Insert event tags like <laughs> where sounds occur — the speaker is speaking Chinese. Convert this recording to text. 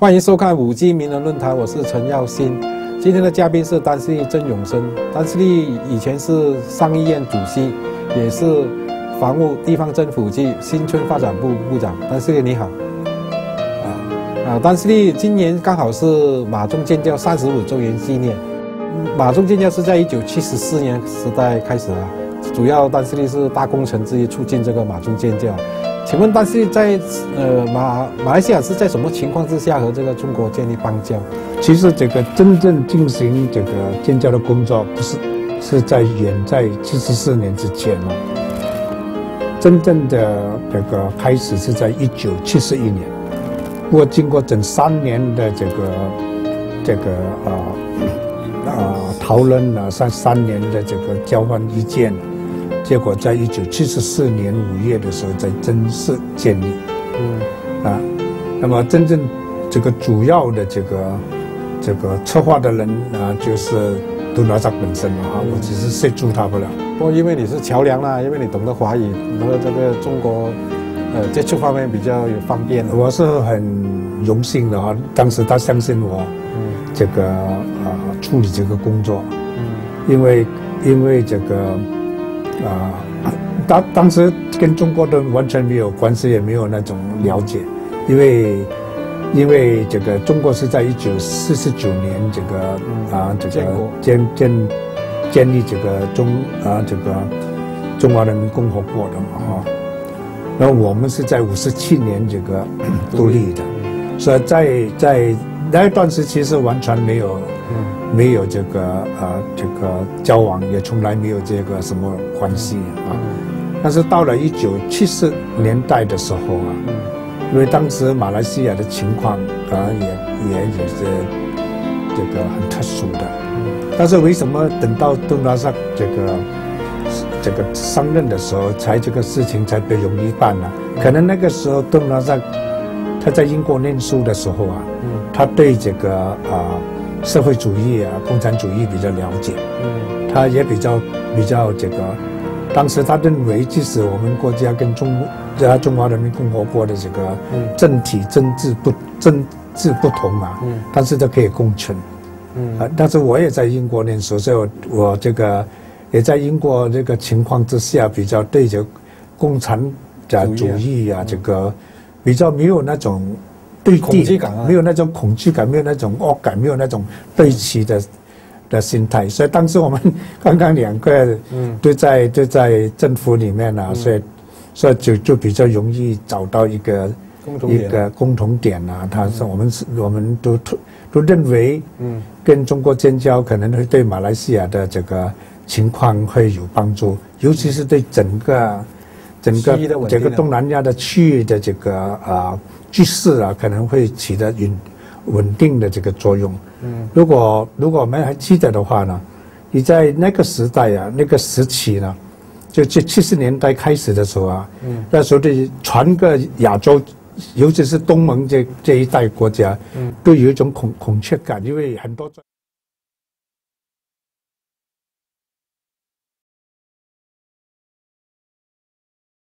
欢迎收看五 G 名人论坛，我是陈耀新。今天的嘉宾是丹斯利郑永生。丹斯利以前是上议院主席，也是房屋地方政府及新村发展部部长。丹斯利你好。啊啊，丹斯利今年刚好是马中建教三十五周年纪念。马中建教是在一九七十四年时代开始的，主要丹斯利是大工程之一，促进这个马中建教。请问，但是在呃马马来西亚是在什么情况之下和这个中国建立邦交？其实这个真正进行这个建交的工作，不是是在远在七十四年之前哦。真正的这个开始是在一九七十一年，不过经过整三年的这个这个啊啊讨论了三三年的这个交换意见。结果在一九七十四年五月的时候，在正式建立。嗯，啊，那么真正这个主要的这个这个策划的人啊，就是杜拉扎本身了啊，我只是协助他不了。不过因为你是桥梁啦，因为你懂得华语，然后这个中国呃接触方面比较有方便。我是很荣幸的啊，当时他相信我，嗯，这个啊处理这个工作，嗯，因为因为这个。啊，当当时跟中国的完全没有关系，也没有那种了解，因为因为这个中国是在一九四十九年这个啊这个建建建立这个中啊这个中华人民共和国的嘛哈，然后我们是在五十七年这个独立。的，所以在在那一段时期是完全没有。没有这个呃这个交往，也从来没有这个什么关系啊。但是到了一九七四年代的时候啊，因为当时马来西亚的情况啊也也也是这个很特殊的。但是为什么等到邓拉萨这个这个上任的时候，才这个事情才被容易办呢？可能那个时候邓拉萨他在英国念书的时候啊，他对这个啊。社会主义啊，共产主义比较了解，嗯，他也比较比较这个，当时他认为，即使我们国家跟中啊中华人民共和国的这个政体政治不政治不同啊，嗯，但是都可以共存，嗯，啊，但是我也在英国念书，所以我我这个也在英国这个情况之下，比较对这共产主义啊。这个比较没有那种。对地没有那种恐惧感，没有那种恶感，没有那种对齐的的心态，所以当时我们 <laughs> 刚刚两个嗯。都在都在政府里面呢，所以所以就就比较容易找到一个一个共同点啊。他说我们是我们都都认为，嗯，跟中国建交可能会对马来西亚的这个情况会有帮助，尤其是对整个整个整个东南亚的区域的这个啊。局势啊，可能会起到稳稳定的这个作用。嗯，如果如果我们还记得的话呢，你在那个时代啊，那个时期呢，就七七十年代开始的时候啊，嗯，那时候的全个亚洲，尤其是东盟这这一带国家，嗯，都有一种恐恐惧感，因为很多。